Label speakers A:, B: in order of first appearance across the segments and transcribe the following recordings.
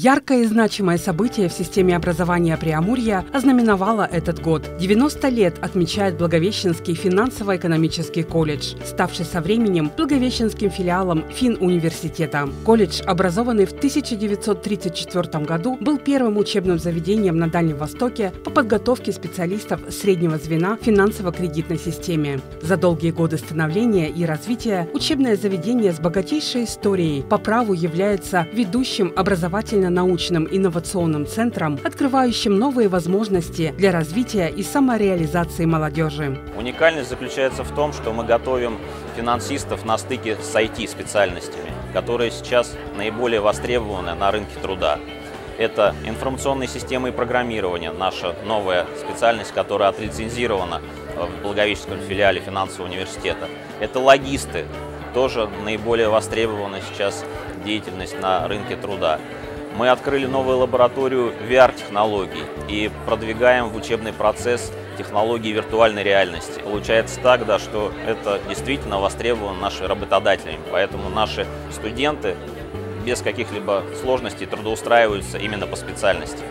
A: Яркое и значимое событие в системе образования Приамурья ознаменовало этот год. 90 лет отмечает Благовещенский финансово-экономический колледж, ставший со временем Благовещенским филиалом Фин-университета. Колледж, образованный в 1934 году, был первым учебным заведением на Дальнем Востоке по подготовке специалистов среднего звена в финансово-кредитной системе. За долгие годы становления и развития учебное заведение с богатейшей историей по праву является ведущим образовательным научным инновационным центром, открывающим новые возможности для развития и самореализации молодежи.
B: Уникальность заключается в том, что мы готовим финансистов на стыке с IT-специальностями, которые сейчас наиболее востребованы на рынке труда. Это информационные системы и программирование, наша новая специальность, которая отрецензирована в Благовещенском филиале финансового университета. Это логисты, тоже наиболее востребованная сейчас деятельность на рынке труда. Мы открыли новую лабораторию VR-технологий и продвигаем в учебный процесс технологии виртуальной реальности. Получается так, да, что это действительно востребовано нашими работодателями, поэтому наши студенты без каких-либо сложностей трудоустраиваются именно по специальности.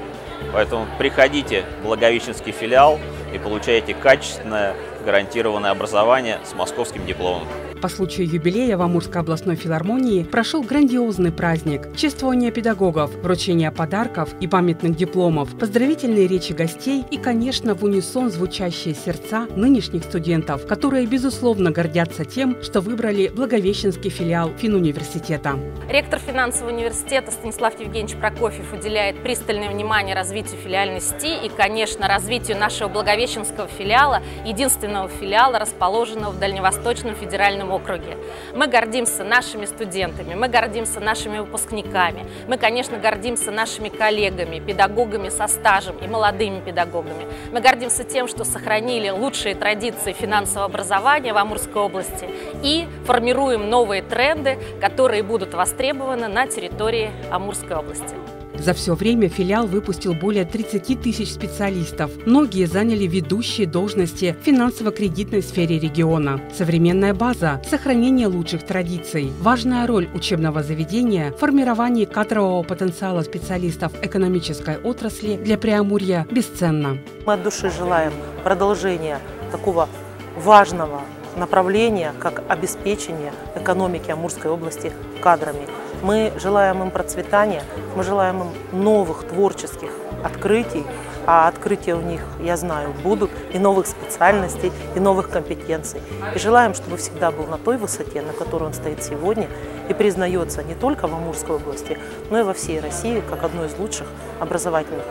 B: Поэтому приходите в Благовещенский филиал и получайте качественное гарантированное образование с московским дипломом.
A: По случаю юбилея в Амурской областной филармонии прошел грандиозный праздник. Чествование педагогов, вручение подарков и памятных дипломов, поздравительные речи гостей и, конечно, в унисон звучащие сердца нынешних студентов, которые, безусловно, гордятся тем, что выбрали Благовещенский филиал Финуниверситета.
C: Ректор финансового университета Станислав Евгеньевич Прокофьев уделяет пристальное внимание развитию филиальной сети и, конечно, развитию нашего Благовещенского филиала, единственного филиала, расположенного в Дальневосточном федеральном округе. Мы гордимся нашими студентами, мы гордимся нашими выпускниками, мы, конечно, гордимся нашими коллегами, педагогами со стажем и молодыми педагогами. Мы гордимся тем, что сохранили лучшие традиции финансового образования в Амурской области и формируем новые тренды, которые будут востребованы на территории Амурской области.
A: За все время филиал выпустил более 30 тысяч специалистов. Многие заняли ведущие должности в финансово-кредитной сфере региона. Современная база, сохранение лучших традиций, важная роль учебного заведения в формировании кадрового потенциала специалистов экономической отрасли для Преамурья бесценна.
D: Мы от души желаем продолжения такого важного направления, как обеспечение экономики Амурской области кадрами. Мы желаем им процветания, мы желаем им новых творческих открытий, а открытия у них, я знаю, будут, и новых специальностей, и новых компетенций. И желаем, чтобы всегда был на той высоте, на которой он стоит сегодня, и признается не только в Амурской области, но и во всей России как одно из лучших образовательных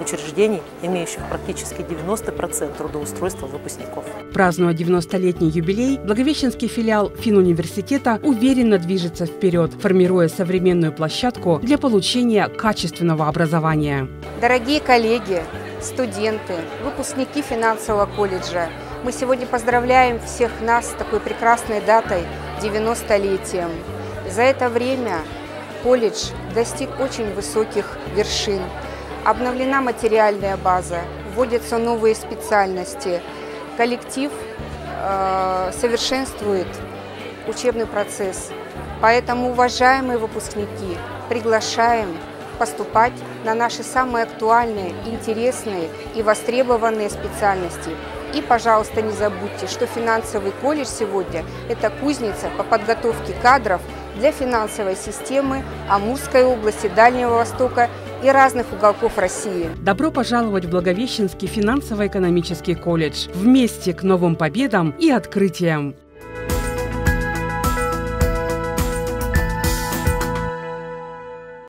D: учреждений, имеющих практически 90% трудоустройства выпускников.
A: Празднуя 90-летний юбилей, Благовещенский филиал Финуниверситета уверенно движется вперед, формируя современную площадку для получения качественного образования.
E: Дорогие коллеги, студенты, выпускники финансового колледжа, мы сегодня поздравляем всех нас с такой прекрасной датой – 90-летием. За это время колледж достиг очень высоких вершин – Обновлена материальная база, вводятся новые специальности. Коллектив э, совершенствует учебный процесс. Поэтому, уважаемые выпускники, приглашаем поступать на наши самые актуальные, интересные и востребованные специальности. И, пожалуйста, не забудьте, что финансовый колледж сегодня – это кузница по подготовке кадров для финансовой системы Амурской области, Дальнего Востока и разных уголков России.
A: Добро пожаловать в Благовещенский финансово-экономический колледж. Вместе к новым победам и открытиям!